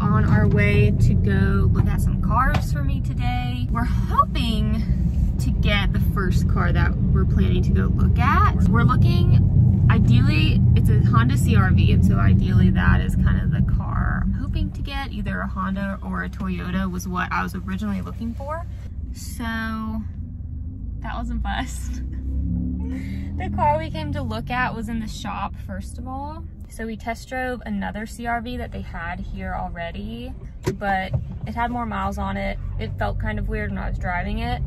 on our way to go look at some cars for me today. We're hoping to get the first car that we're planning to go look at. We're looking, ideally, it's a Honda CRV, and so ideally that is kind of the car I'm hoping to get. Either a Honda or a Toyota was what I was originally looking for. So that was a bust. the car we came to look at was in the shop, first of all. So we test drove another CRV that they had here already, but it had more miles on it. It felt kind of weird when I was driving it.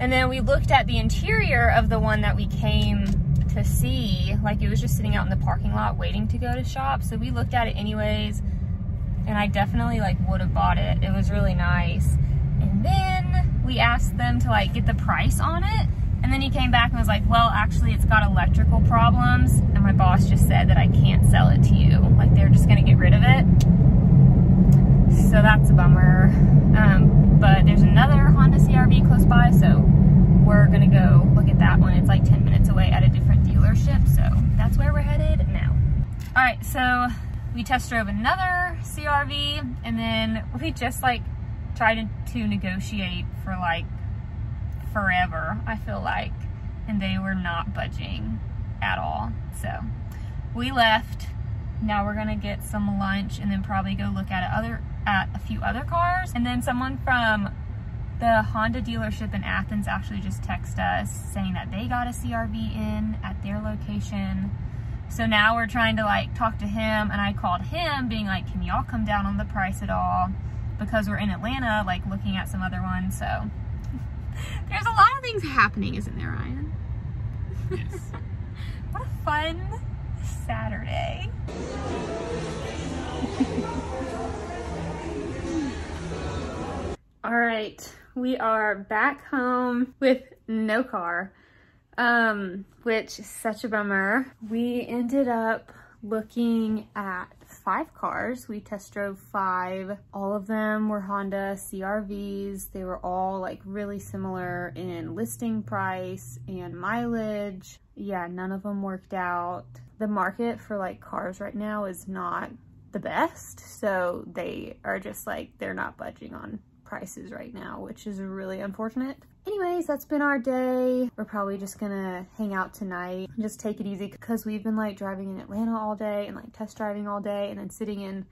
And then we looked at the interior of the one that we came to see, like it was just sitting out in the parking lot waiting to go to shop. So we looked at it anyways, and I definitely like would have bought it. It was really nice. And then we asked them to like get the price on it. And then he came back and was like, well, actually it's got electrical problems. And my boss just said that I can't sell it to you. Like they're just gonna get rid of it. So that's a bummer. Um, but there's another Honda CRV close by, so we're gonna go look at that one. It's like 10 minutes away at a different dealership, so that's where we're headed now. All right, so we test drove another CRV, and then we just like tried to, to negotiate for like forever, I feel like, and they were not budging at all. So we left. Now we're gonna get some lunch and then probably go look at other at a few other cars. And then someone from the Honda dealership in Athens actually just texted us saying that they got a CRV in at their location. So now we're trying to like talk to him and I called him being like, can y'all come down on the price at all? Because we're in Atlanta, like looking at some other ones. So there's a lot of things happening, isn't there, Ryan? Yes. what a fun Saturday. All right, we are back home with no car, um, which is such a bummer. We ended up looking at five cars. We test drove five. All of them were Honda CRVs. They were all like really similar in listing price and mileage. Yeah, none of them worked out. The market for like cars right now is not the best. So they are just like, they're not budging on prices right now, which is really unfortunate. Anyways, that's been our day. We're probably just gonna hang out tonight and just take it easy because we've been like driving in Atlanta all day and like test driving all day and then sitting in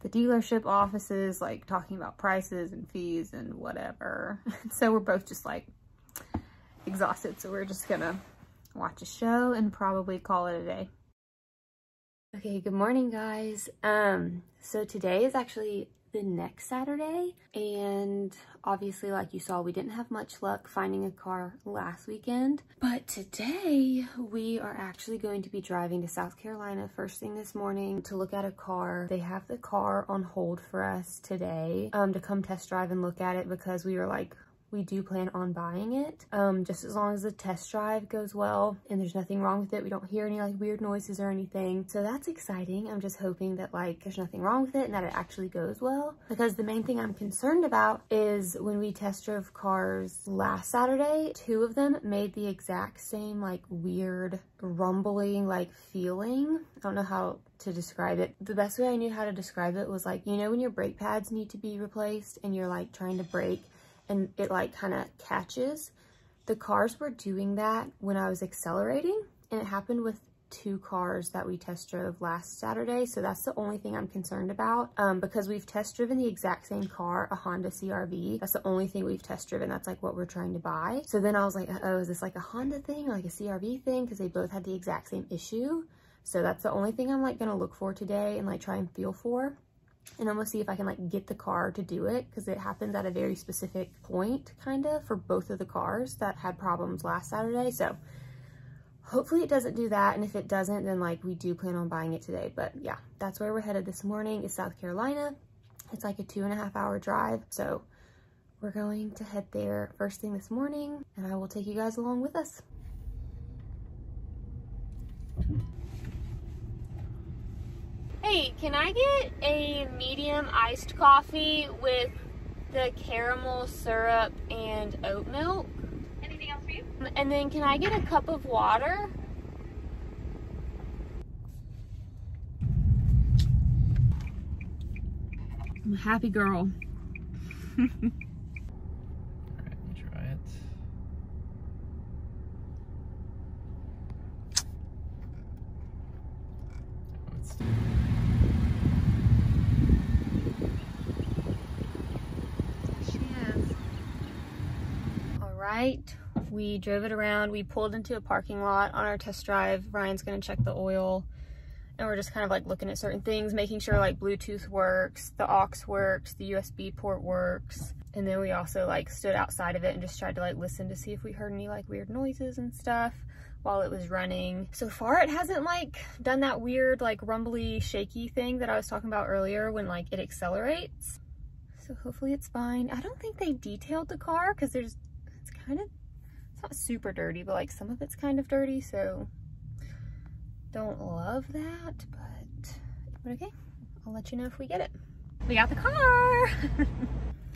the dealership offices, like talking about prices and fees and whatever. so we're both just like exhausted. So we're just gonna watch a show and probably call it a day. Okay, good morning guys. Um, so today is actually the next Saturday. And obviously, like you saw, we didn't have much luck finding a car last weekend. But today, we are actually going to be driving to South Carolina first thing this morning to look at a car. They have the car on hold for us today um, to come test drive and look at it because we were like, we do plan on buying it um, just as long as the test drive goes well and there's nothing wrong with it. We don't hear any like weird noises or anything. So that's exciting. I'm just hoping that like there's nothing wrong with it and that it actually goes well. Because the main thing i'm concerned about is when we test drove cars last saturday two of them made the exact same like weird rumbling like feeling. I don't know how to describe it. The best way I knew how to describe it was like, you know, when your brake pads need to be replaced and you're like trying to brake and it like kind of catches. The cars were doing that when I was accelerating and it happened with two cars that we test drove last Saturday. So that's the only thing I'm concerned about um, because we've test driven the exact same car, a Honda CRV. That's the only thing we've test driven. That's like what we're trying to buy. So then I was like, oh, is this like a Honda thing or like a CRV thing? Because they both had the exact same issue. So that's the only thing I'm like to look for today and like try and feel for and I'm gonna see if I can like get the car to do it because it happens at a very specific point kind of for both of the cars that had problems last Saturday. So hopefully it doesn't do that. And if it doesn't, then like we do plan on buying it today. But yeah, that's where we're headed this morning is South Carolina. It's like a two and a half hour drive. So we're going to head there first thing this morning and I will take you guys along with us. Hey, can I get a medium iced coffee with the caramel syrup and oat milk? Anything else for you? And then can I get a cup of water? I'm a happy girl. right, we drove it around. We pulled into a parking lot on our test drive. Ryan's gonna check the oil. And we're just kind of like looking at certain things, making sure like Bluetooth works, the aux works, the USB port works. And then we also like stood outside of it and just tried to like listen to see if we heard any like weird noises and stuff while it was running. So far it hasn't like done that weird like rumbly shaky thing that I was talking about earlier when like it accelerates. So hopefully it's fine. I don't think they detailed the car because there's, kind of, it's not super dirty, but like some of it's kind of dirty. So don't love that, but, but okay. I'll let you know if we get it. We got the car.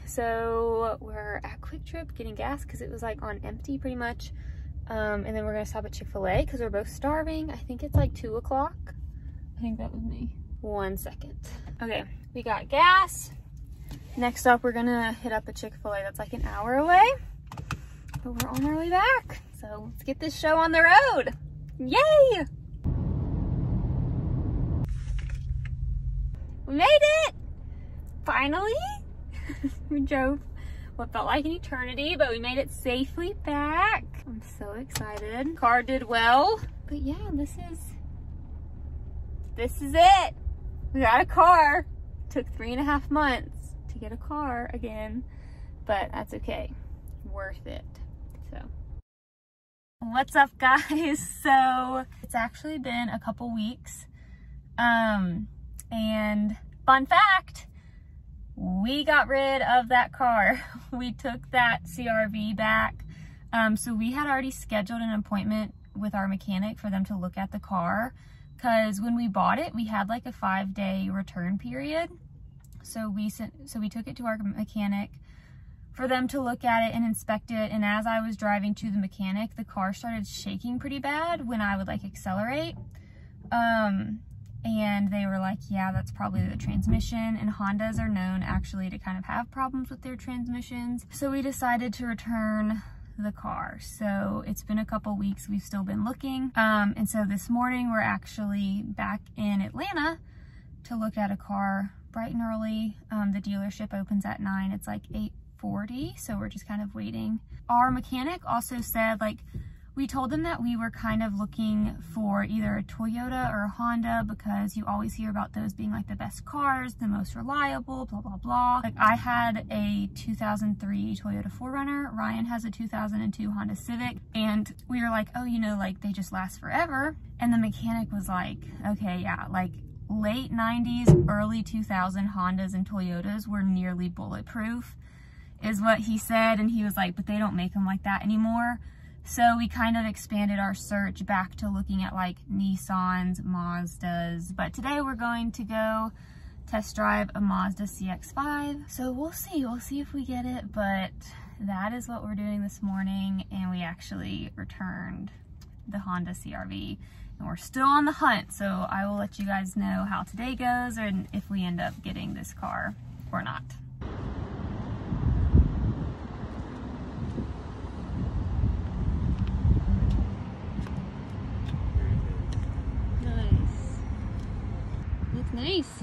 so we're at QuikTrip getting gas because it was like on empty pretty much. Um, and then we're gonna stop at Chick-fil-A because we're both starving. I think it's like two o'clock. I think that was me. One second. Okay, we got gas. Next up, we're gonna hit up a Chick-fil-A that's like an hour away, but we're on our way back. So let's get this show on the road. Yay! We made it! Finally! we drove what felt like an eternity, but we made it safely back. I'm so excited. Car did well, but yeah, this is, this is it. We got a car. Took three and a half months to get a car again, but that's okay. Worth it. So, what's up, guys? So, it's actually been a couple weeks. Um, and fun fact, we got rid of that car. We took that CRV back. Um, so we had already scheduled an appointment with our mechanic for them to look at the car because when we bought it, we had like a five day return period. So we sent, so we took it to our mechanic for them to look at it and inspect it. And as I was driving to the mechanic, the car started shaking pretty bad when I would like accelerate. Um, and they were like, yeah, that's probably the transmission. And Hondas are known actually to kind of have problems with their transmissions. So we decided to return the car. So it's been a couple weeks. We've still been looking. Um, and so this morning we're actually back in Atlanta to look at a car bright and early. Um, the dealership opens at 9. It's like 8.40. So we're just kind of waiting. Our mechanic also said like, we told them that we were kind of looking for either a Toyota or a Honda because you always hear about those being like the best cars, the most reliable, blah, blah, blah. Like I had a 2003 Toyota 4Runner. Ryan has a 2002 Honda Civic. And we were like, oh, you know, like they just last forever. And the mechanic was like, okay, yeah, like late 90s, early 2000 Hondas and Toyotas were nearly bulletproof is what he said. And he was like, but they don't make them like that anymore. So we kind of expanded our search back to looking at like Nissans, Mazdas. But today we're going to go test drive a Mazda CX-5. So we'll see, we'll see if we get it, but that is what we're doing this morning. And we actually returned the Honda CRV and we're still on the hunt. So I will let you guys know how today goes and if we end up getting this car or not. Nice. Looks nice.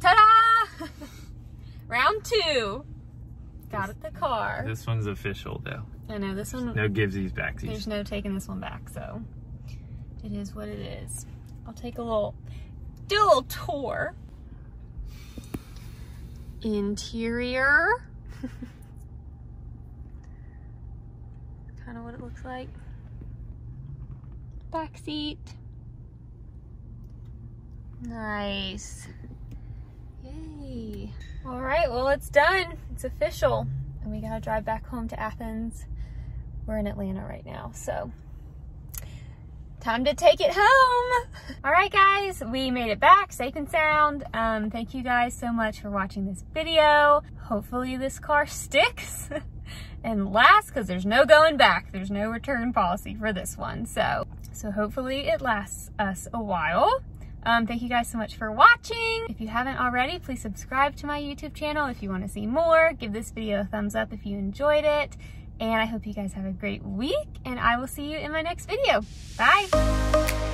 Ta-da! Round two. Got at the car. This one's official though. I know this one No givesies backsies. There's no taking this one back, so it is what it is. I'll take a little, do a little tour. Interior. kind of what it looks like. Back seat. Nice. Yay. All right, well, it's done. It's official. And we gotta drive back home to Athens we're in Atlanta right now. So time to take it home. All right, guys, we made it back safe and sound. Um, thank you guys so much for watching this video. Hopefully this car sticks and lasts because there's no going back. There's no return policy for this one. So, so hopefully it lasts us a while. Um, thank you guys so much for watching. If you haven't already, please subscribe to my YouTube channel if you want to see more. Give this video a thumbs up if you enjoyed it. And I hope you guys have a great week and I will see you in my next video. Bye.